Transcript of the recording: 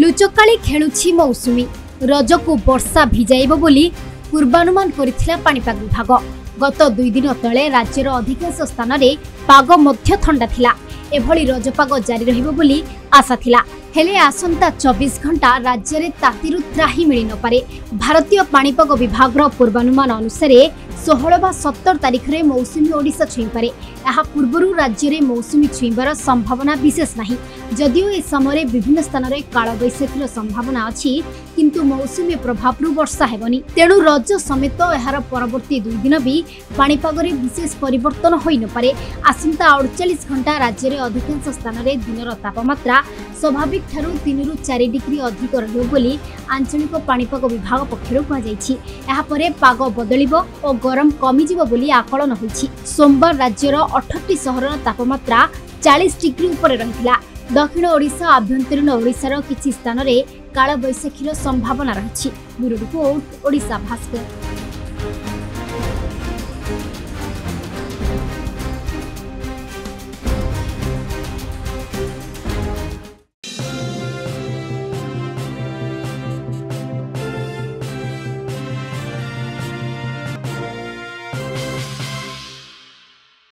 ଲୁଚକାଳି ଖେଳୁଛି ମୌସୁମୀ। ରଜକୁ ବର୍ଷା ଭିଜାଇବ ବୋଲି ପୂର୍ବାନୁମାନ କରିଥିଲା ପାଣିପାଗ ବିଭାଗ। ଗତ ଦୁଇ ଦିନ ତଳେ ରାଜ୍ୟର ଅଧିକାଂଶ ସ୍ଥାନରେ ପାଗ ମଧ୍ୟ ଥଣ୍ଡା ଥିଲା। ଏଭଳି ରଜପାଗ ଜାରି ରହିବ ବୋଲି ଆଶା ଥିଲା। ହେଲେ ଆସନ୍ତା ଚବିଶ ଘଣ୍ଟା ରାଜ୍ୟରେ ତାତିରୁ ତ୍ରାହି ମିଳିନପାରେ ଭାରତୀୟ ପାଣିପାଗ ବିଭାଗର ପୂର୍ବାନୁମାନ ଅନୁସାରେ ଷୋହଳ ବା ସତର ତାରିଖରେ ମୌସୁମୀ ଓଡ଼ିଶା ଛୁଇଁପାରେ। ଏହା ପୂର୍ବରୁ ରାଜ୍ୟରେ ମୌସୁମୀ ଛୁଇଁବାର ସମ୍ଭାବନା ବିଶେଷ ନାହିଁ। যদিও এ সময় বিভিন্ন স্থানের কালবৈশাখীর সম্ভাবনা অন্তু কিন্তু মৌসুমী প্রভাবর বর্ষা হবনি। তেমন রজ সমেত এর পরবর্তী দুই দিন বি পাপাগরে বিশেষ পরিবর্তন হয়ে নপরে আসন্তা অড়চাশ ঘণ্টা রাজ্যের অধিকাংশ স্থানের দিনর তাপমাত্রা স্বাভাবিক ঠার তিন রু চারি ডিগ্রি অধিক রহব বলে আঞ্চলিক পাপাগ বিভাগ পক্ষ কুহযাই এরপরে পাগ বদলিব ও গরম কমিযিব বলে আকলন হয়েছে সোমবার রাজ্যের অঠটি সহরর তাপমাত্রা চাশ ডিগ্রি উপরে রয়েছে ଦକ୍ଷିଣ ଓଡ଼ିଶା ଆଭ୍ୟନ୍ତରୀଣ ଓଡ଼ିଶାର କିଛି ସ୍ଥାନରେ କାଳବୈଶାଖୀର ସମ୍ଭାବନା ରହିଛି। Bureau report Odisha Bhaskar.